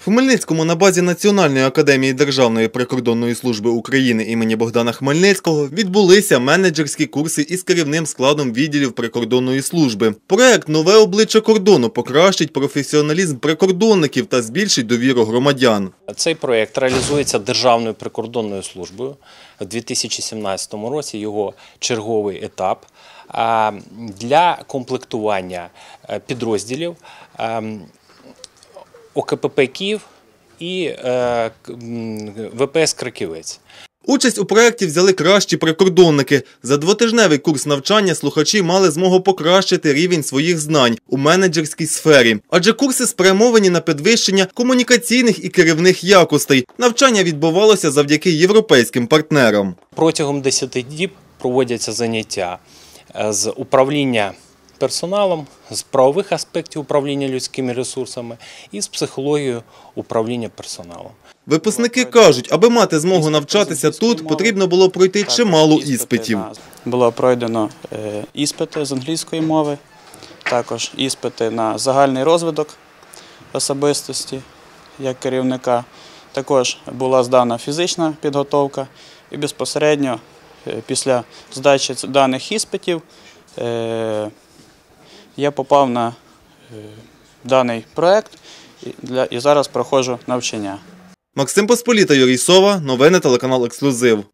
В Хмельницькому на базі Національної академії Державної прикордонної служби України імені Богдана Хмельницького відбулися менеджерські курси із керівним складом відділів прикордонної служби. Проект Нове обличчя кордону покращить професіоналізм прикордонників та збільшить довіру громадян. Цей проєкт реалізується Державною прикордонною службою. У 2017 році його черговий етап для комплектування е, підрозділів ем, ОКПП Київ і е, ВПС Краківець. Участь у проєкті взяли кращі прикордонники. За двотижневий курс навчання слухачі мали змогу покращити рівень своїх знань у менеджерській сфері. Адже курси спрямовані на підвищення комунікаційних і керівних якостей. Навчання відбувалося завдяки європейським партнерам. Протягом 10 діб проводяться заняття е, з управління персоналом, з правових аспектів управління людськими ресурсами і з психологією управління персоналом. Випускники кажуть, аби мати змогу навчатися тут, потрібно було пройти чимало іспитів. Було пройдено е, іспити з англійської мови, також іспити на загальний розвиток особистості як керівника. Також була здана фізична підготовка і безпосередньо е, після здачі даних іспитів е, я попав на е, даний проект і зараз проходжу навчання. Максим Посполіта, Юрій Сова, новини телеканал Ексклюзив.